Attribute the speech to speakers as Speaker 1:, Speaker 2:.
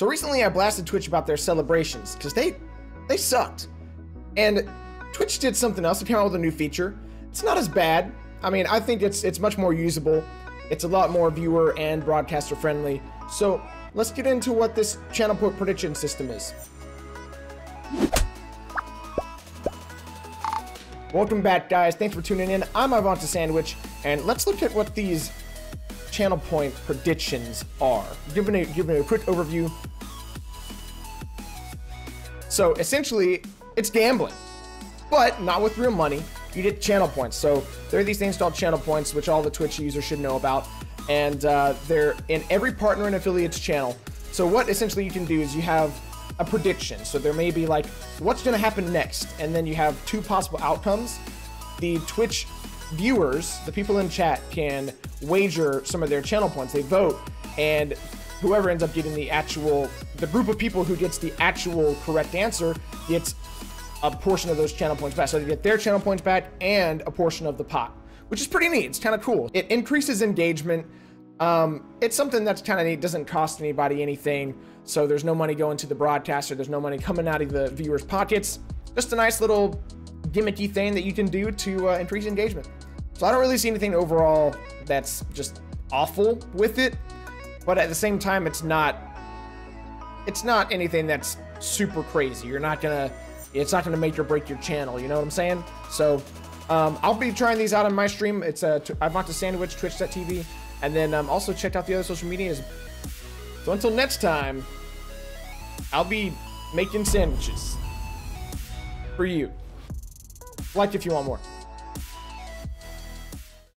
Speaker 1: So recently I blasted Twitch about their celebrations because they they sucked. And Twitch did something else. They came out with a new feature. It's not as bad. I mean, I think it's it's much more usable. It's a lot more viewer and broadcaster friendly. So let's get into what this channel point prediction system is. Welcome back, guys. Thanks for tuning in. I'm IVANTASANDiWICH, and let's look at what these channel point predictions are. Giving a, giving a quick overview. So essentially, it's gambling, but not with real money. You get channel points. So there are these things called channel points, which all the Twitch users should know about, and uh, they're in every partner and affiliate's channel. So what essentially you can do is you have a prediction. So there may be like, what's going to happen next? And then you have two possible outcomes. The Twitch viewers, the people in chat, can wager some of their channel points. They vote, and whoever ends up getting the actual, the group of people who gets the actual correct answer gets a portion of those channel points back. So they get their channel points back and a portion of the pot, which is pretty neat. It's kind of cool. It increases engagement. Um, it's something that's kind of neat. Doesn't cost anybody anything. So there's no money going to the broadcaster. There's no money coming out of the viewers' pockets. Just a nice little gimmicky thing that you can do to uh, increase engagement. So I don't really see anything overall that's just awful with it. But at the same time, it's not, it's not anything that's super crazy. You're not gonna, it's not gonna make or break your channel. You know what I'm saying? So um, I'll be trying these out on my stream. It's uh, I've got the sandwich, twitch.tv. And then um, also check out the other social medias. So until next time, I'll be making sandwiches for you. Like if you want more.